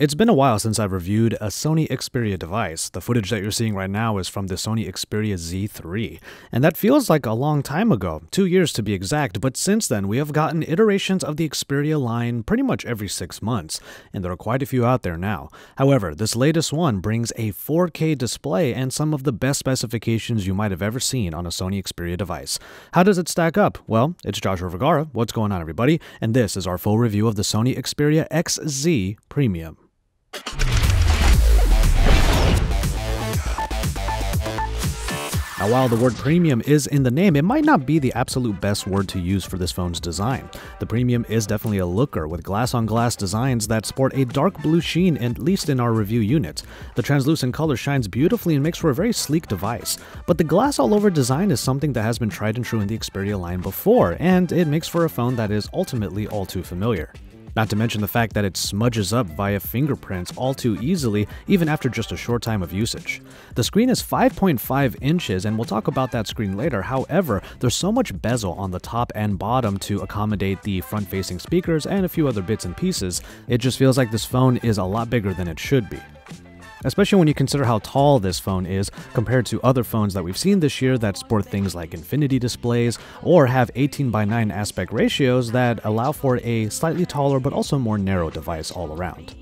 It's been a while since I've reviewed a Sony Xperia device. The footage that you're seeing right now is from the Sony Xperia Z3, and that feels like a long time ago, two years to be exact, but since then we have gotten iterations of the Xperia line pretty much every six months, and there are quite a few out there now. However, this latest one brings a 4K display and some of the best specifications you might have ever seen on a Sony Xperia device. How does it stack up? Well, it's Joshua Vergara. What's going on, everybody? And this is our full review of the Sony Xperia XZ Premium. Now, while the word premium is in the name, it might not be the absolute best word to use for this phone's design. The premium is definitely a looker with glass on glass designs that sport a dark blue sheen, at least in our review unit. The translucent color shines beautifully and makes for a very sleek device. But the glass all over design is something that has been tried and true in the Xperia line before, and it makes for a phone that is ultimately all too familiar. Not to mention the fact that it smudges up via fingerprints all too easily, even after just a short time of usage. The screen is 5.5 inches, and we'll talk about that screen later. However, there's so much bezel on the top and bottom to accommodate the front facing speakers and a few other bits and pieces. It just feels like this phone is a lot bigger than it should be especially when you consider how tall this phone is compared to other phones that we've seen this year that sport things like infinity displays or have 18 by 9 aspect ratios that allow for a slightly taller but also more narrow device all around.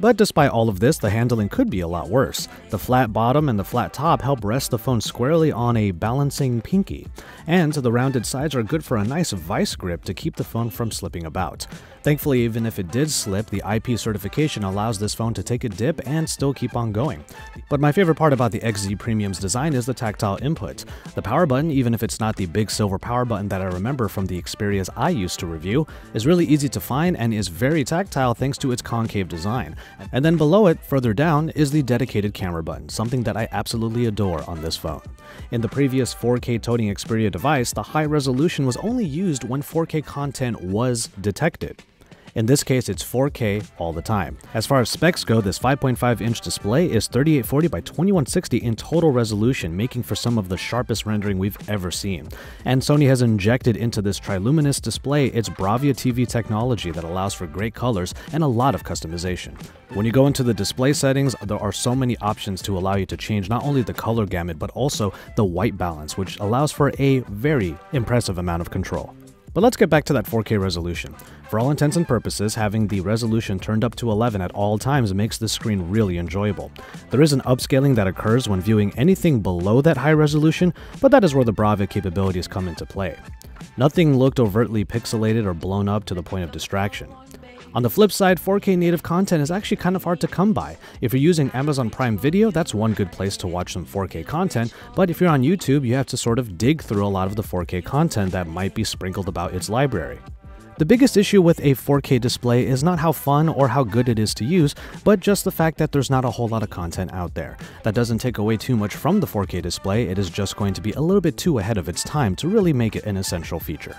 But despite all of this, the handling could be a lot worse. The flat bottom and the flat top help rest the phone squarely on a balancing pinky, and the rounded sides are good for a nice vice grip to keep the phone from slipping about. Thankfully, even if it did slip, the IP certification allows this phone to take a dip and still keep on going. But my favorite part about the XZ Premium's design is the tactile input. The power button, even if it's not the big silver power button that I remember from the Xperias I used to review, is really easy to find and is very tactile thanks to its concave design. And then below it, further down, is the dedicated camera button, something that I absolutely adore on this phone. In the previous 4K toting Xperia device, the high resolution was only used when 4K content was detected. In this case, it's 4K all the time. As far as specs go, this 5.5 inch display is 3840 by 2160 in total resolution, making for some of the sharpest rendering we've ever seen. And Sony has injected into this Triluminos display its Bravia TV technology that allows for great colors and a lot of customization. When you go into the display settings, there are so many options to allow you to change not only the color gamut, but also the white balance, which allows for a very impressive amount of control. But let's get back to that 4K resolution. For all intents and purposes, having the resolution turned up to 11 at all times makes the screen really enjoyable. There is an upscaling that occurs when viewing anything below that high resolution, but that is where the Bravia capabilities come into play. Nothing looked overtly pixelated or blown up to the point of distraction. On the flip side, 4K native content is actually kind of hard to come by. If you're using Amazon Prime Video, that's one good place to watch some 4K content, but if you're on YouTube, you have to sort of dig through a lot of the 4K content that might be sprinkled about its library. The biggest issue with a 4K display is not how fun or how good it is to use, but just the fact that there's not a whole lot of content out there. That doesn't take away too much from the 4K display, it is just going to be a little bit too ahead of its time to really make it an essential feature.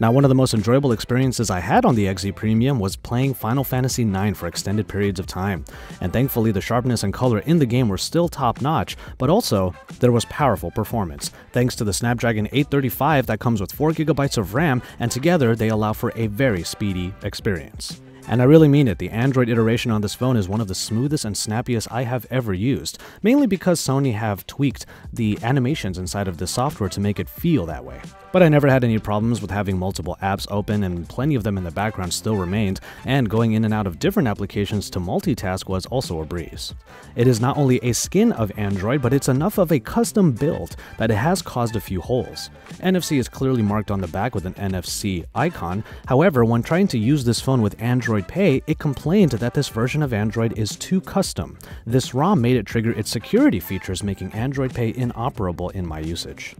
Now, one of the most enjoyable experiences I had on the XZ Premium was playing Final Fantasy IX for extended periods of time, and thankfully the sharpness and color in the game were still top notch, but also there was powerful performance, thanks to the Snapdragon 835 that comes with 4GB of RAM, and together they allow for a very speedy experience. And I really mean it, the Android iteration on this phone is one of the smoothest and snappiest I have ever used, mainly because Sony have tweaked the animations inside of the software to make it feel that way. But I never had any problems with having multiple apps open and plenty of them in the background still remained, and going in and out of different applications to multitask was also a breeze. It is not only a skin of Android, but it's enough of a custom build that it has caused a few holes. NFC is clearly marked on the back with an NFC icon, however, when trying to use this phone with Android Pay, it complained that this version of Android is too custom. This ROM made it trigger its security features, making Android Pay inoperable in my usage.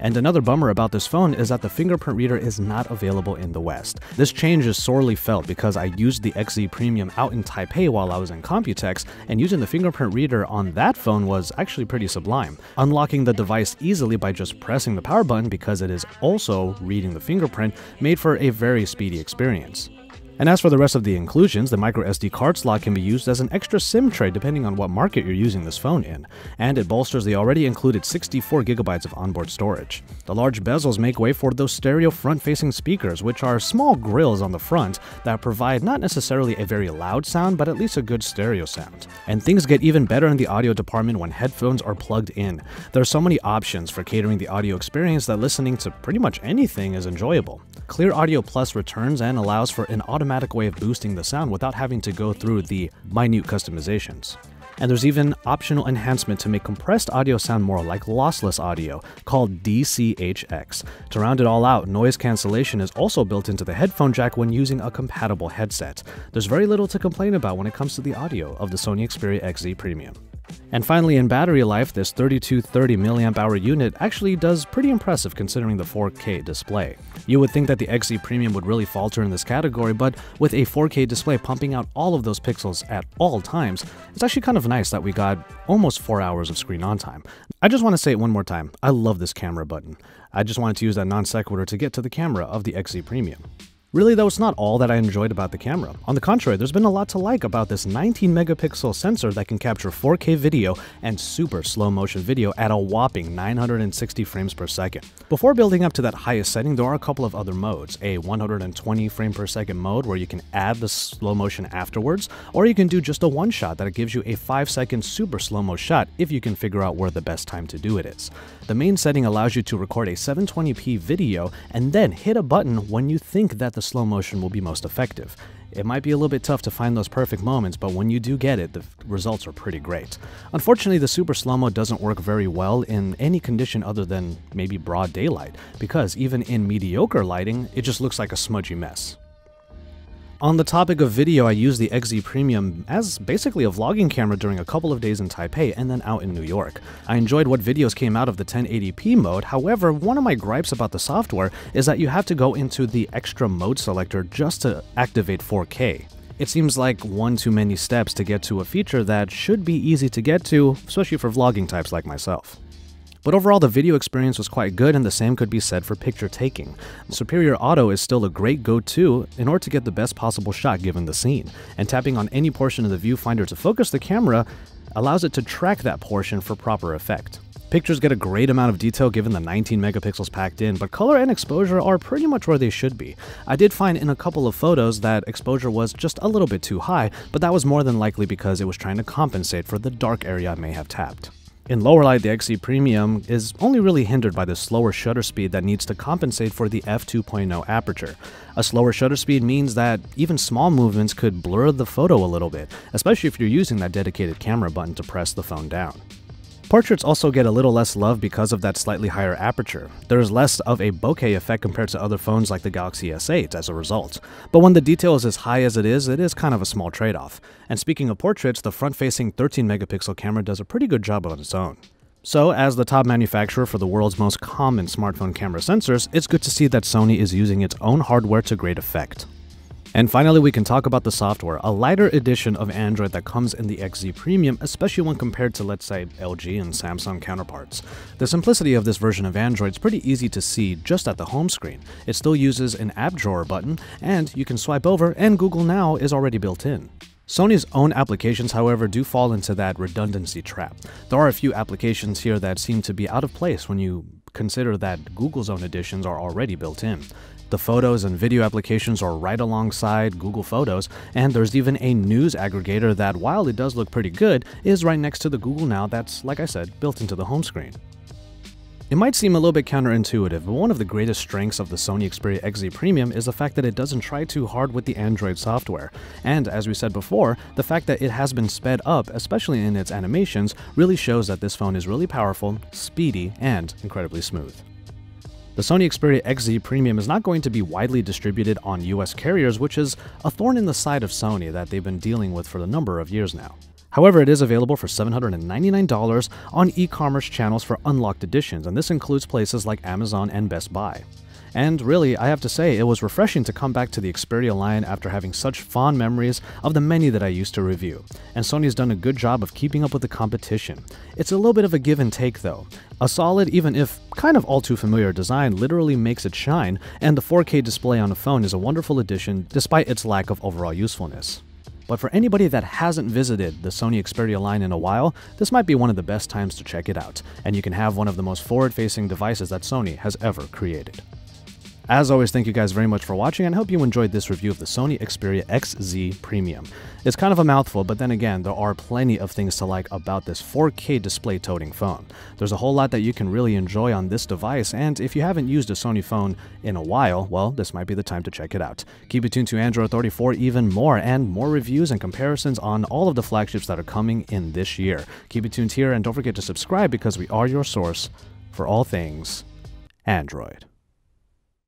And another bummer about this phone is that the fingerprint reader is not available in the West. This change is sorely felt because I used the XZ Premium out in Taipei while I was in Computex, and using the fingerprint reader on that phone was actually pretty sublime. Unlocking the device easily by just pressing the power button because it is also reading the fingerprint made for a very speedy experience. And as for the rest of the inclusions, the microSD card slot can be used as an extra SIM tray depending on what market you're using this phone in, and it bolsters the already included 64GB of onboard storage. The large bezels make way for those stereo front-facing speakers, which are small grills on the front that provide not necessarily a very loud sound, but at least a good stereo sound. And things get even better in the audio department when headphones are plugged in. There are so many options for catering the audio experience that listening to pretty much anything is enjoyable. Clear Audio Plus returns and allows for an automatic way of boosting the sound without having to go through the minute customizations. And there's even optional enhancement to make compressed audio sound more like lossless audio, called DSEE HX. To round it all out, noise cancellation is also built into the headphone jack when using a compatible headset. There's very little to complain about when it comes to the audio of the Sony Xperia XZ Premium. And finally, in battery life, this 3230 mAh unit actually does pretty impressive considering the 4K display. You would think that the XZ Premium would really falter in this category, but with a 4K display pumping out all of those pixels at all times, it's actually kind of nice that we got almost 4 hours of screen on time. I just want to say it one more time, I love this camera button. I just wanted to use that non sequitur to get to the camera of the XZ Premium. Really though, it's not all that I enjoyed about the camera. On the contrary, there's been a lot to like about this 19 megapixel sensor that can capture 4K video and super slow motion video at a whopping 960 frames per second. Before building up to that highest setting, there are a couple of other modes. A 120 frame per second mode where you can add the slow motion afterwards, or you can do just a one shot that gives you a 5 second super slow mo shot if you can figure out where the best time to do it is. The main setting allows you to record a 720p video and then hit a button when you think that the slow motion will be most effective. It might be a little bit tough to find those perfect moments, but when you do get it, the results are pretty great. Unfortunately, the super slow-mo doesn't work very well in any condition other than maybe broad daylight, because even in mediocre lighting, it just looks like a smudgy mess. On the topic of video, I used the XZ Premium as basically a vlogging camera during a couple of days in Taipei and then out in New York. I enjoyed what videos came out of the 1080p mode, however, one of my gripes about the software is that you have to go into the extra mode selector just to activate 4K. It seems like one too many steps to get to a feature that should be easy to get to, especially for vlogging types like myself. But overall, the video experience was quite good, and the same could be said for picture taking. Superior Auto is still a great go-to in order to get the best possible shot given the scene, and tapping on any portion of the viewfinder to focus the camera allows it to track that portion for proper effect. Pictures get a great amount of detail given the 19 megapixels packed in, but color and exposure are pretty much where they should be. I did find in a couple of photos that exposure was just a little bit too high, but that was more than likely because it was trying to compensate for the dark area I may have tapped. In lower light, the XZ Premium is only really hindered by the slower shutter speed that needs to compensate for the f2.0 aperture. A slower shutter speed means that even small movements could blur the photo a little bit, especially if you're using that dedicated camera button to press the phone down. Portraits also get a little less love because of that slightly higher aperture. There is less of a bokeh effect compared to other phones like the Galaxy S8 as a result. But when the detail is as high as it is, it is kind of a small trade-off. And speaking of portraits, the front-facing 13 megapixel camera does a pretty good job on its own. So, as the top manufacturer for the world's most common smartphone camera sensors, it's good to see that Sony is using its own hardware to great effect. And finally, we can talk about the software, a lighter edition of Android that comes in the XZ Premium, especially when compared to, let's say, LG and Samsung counterparts. The simplicity of this version of Android is pretty easy to see just at the home screen. It still uses an app drawer button, and you can swipe over, and Google Now is already built in. Sony's own applications, however, do fall into that redundancy trap. There are a few applications here that seem to be out of place when you consider that Google's own additions are already built in. The photos and video applications are right alongside Google Photos, and there's even a news aggregator that, while it does look pretty good, is right next to the Google Now that's, like I said, built into the home screen. It might seem a little bit counterintuitive, but one of the greatest strengths of the Sony Xperia XZ Premium is the fact that it doesn't try too hard with the Android software. And as we said before, the fact that it has been sped up, especially in its animations, really shows that this phone is really powerful, speedy, and incredibly smooth. The Sony Xperia XZ Premium is not going to be widely distributed on US carriers, which is a thorn in the side of Sony that they've been dealing with for a number of years now. However, it is available for $799 on e-commerce channels for unlocked editions, and this includes places like Amazon and Best Buy. And really, I have to say, it was refreshing to come back to the Xperia line after having such fond memories of the many that I used to review. And Sony's done a good job of keeping up with the competition. It's a little bit of a give and take though. A solid, even if kind of all too familiar design literally makes it shine, and the 4K display on a phone is a wonderful addition despite its lack of overall usefulness. But for anybody that hasn't visited the Sony Xperia line in a while, this might be one of the best times to check it out, and you can have one of the most forward-facing devices that Sony has ever created. As always, thank you guys very much for watching and hope you enjoyed this review of the Sony Xperia XZ Premium. It's kind of a mouthful, but then again, there are plenty of things to like about this 4K display toting phone. There's a whole lot that you can really enjoy on this device, and if you haven't used a Sony phone in a while, well, this might be the time to check it out. Keep it tuned to Android Authority for even more and more reviews and comparisons on all of the flagships that are coming in this year. Keep it tuned here and don't forget to subscribe because we are your source for all things Android.